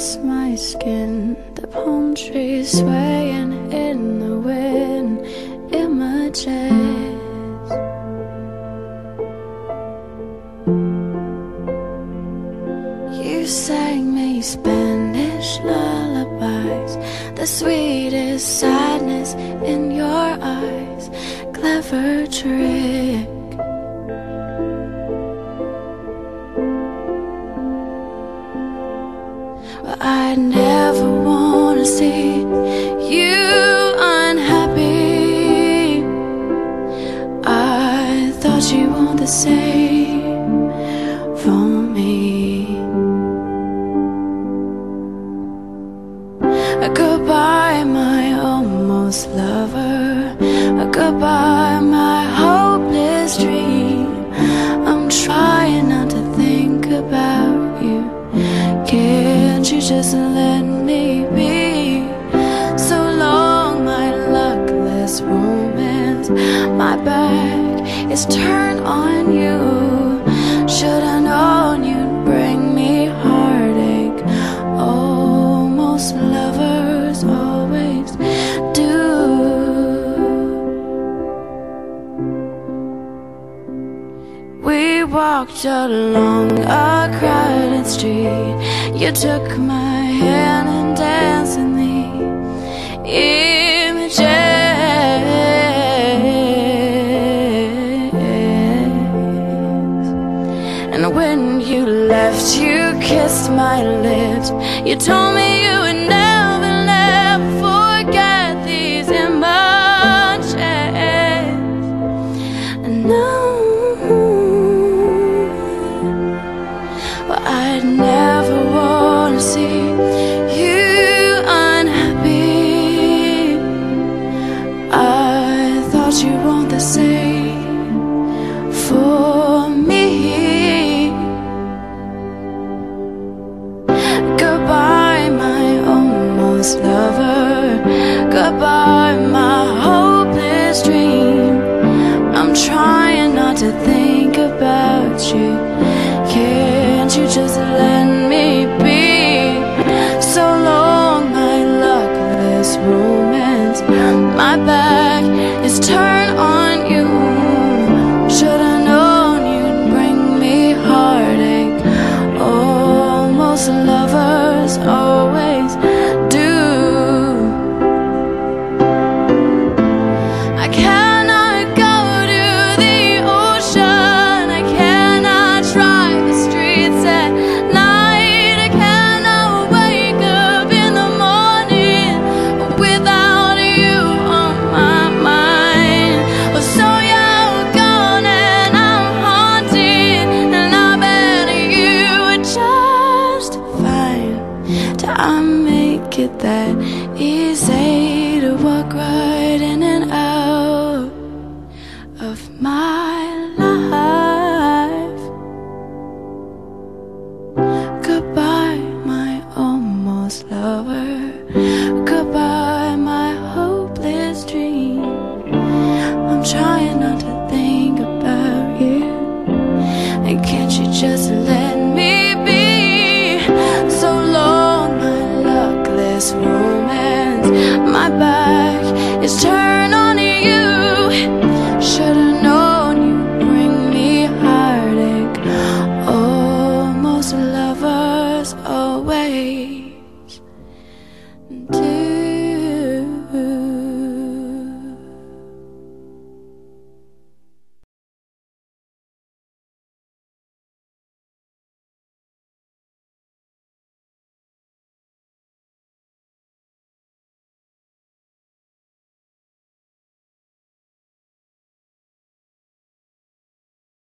across my skin. The palm trees swaying in the wind. Images. You sang me Spanish lullabies. The sweetest sadness in your eyes. Clever trick I never wanna see you unhappy. I thought you want the same from me. Goodbye, my almost lover. Goodbye, my hopeless is turned on you. Should I known you'd bring me heartache? Almost lovers always do. We walked along a crowded street. You took my hand my lips. You told me Goodbye, my almost lover. I make it that easy to walk right in and out of my life. Goodbye, my almost lover. Goodbye, my hopeless dream. I'm trying not to think about you. And can't you just let my back is turned on you. Should've known you bring me heartache. Almost lovers away